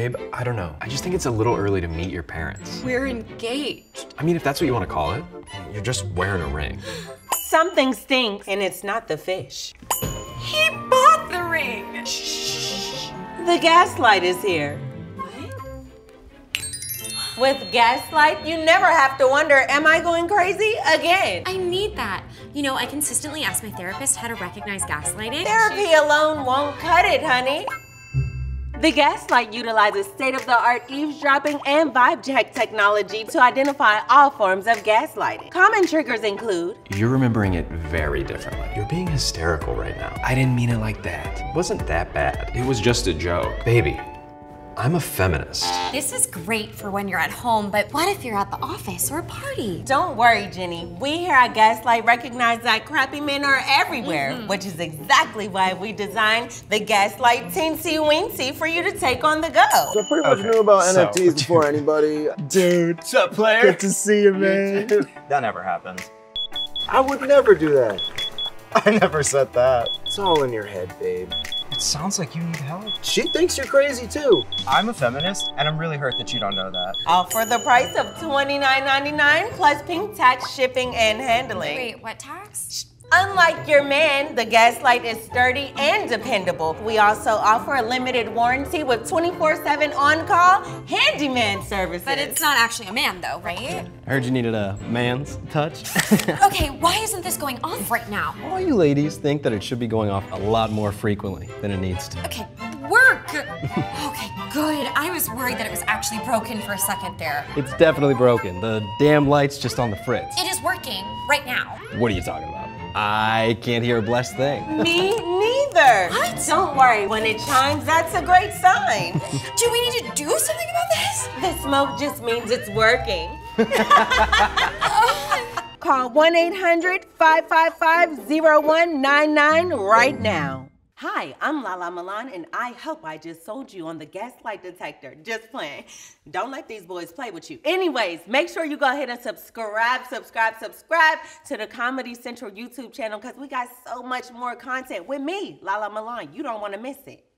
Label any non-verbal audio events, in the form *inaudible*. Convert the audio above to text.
Babe, I don't know. I just think it's a little early to meet your parents. We're engaged. I mean, if that's what you want to call it, you're just wearing a ring. Something stinks, and it's not the fish. He bought the ring. Shh. The gaslight is here. What? With Gaslight, you never have to wonder, am I going crazy again? I need that. You know, I consistently ask my therapist how to recognize gaslighting. Therapy alone won't cut it, honey. The Gaslight utilizes state-of-the-art eavesdropping and vibe check technology to identify all forms of gaslighting. Common triggers include You're remembering it very differently. You're being hysterical right now. I didn't mean it like that. It wasn't that bad. It was just a joke. Baby, I'm a feminist. This is great for when you're at home, but what if you're at the office or a party? Don't worry, Jenny. We here at Gaslight recognize that crappy men are everywhere, mm-hmm. which is exactly why we designed the Gaslight Teensy Weensy for you to take on the go. So I pretty much Okay, knew about so- NFTs before anybody. Dude, What's up, player? good to see you, man. That never happens. I would never do that. *laughs* I never said that. It's all in your head, babe. It sounds like you need help. She thinks you're crazy too. I'm a feminist, and I'm really hurt that you don't know that. All for the price of $29.99 plus pink tax shipping and handling. Wait, what tax? Unlike your man, the Gaslight is sturdy and dependable. We also offer a limited warranty with 24-7 on-call handyman services. But it's not actually a man, though, right? I heard you needed a man's touch. *laughs* okay, why isn't this going off right now? All you ladies think that it should be going off a lot more frequently than it needs to. Okay, work. okay, good. I was worried that it was actually broken for a second there. It's definitely broken. The damn light's just on the fritz. It is working right now. What are you talking about? I can't hear a blessed thing. Me neither. What? Don't worry, when it shines, that's a great sign. *laughs* Do we need to do something about this? the smoke just means it's working. *laughs* Call 1-800-555-0199 right now. Hi, I'm Lala Milan, and I hope I just sold you on the gaslight detector. Just playing. Don't let these boys play with you. Anyways, make sure you go ahead and subscribe, subscribe, subscribe to the Comedy Central YouTube channel because we got so much more content with me, Lala Milan. You don't want to miss it.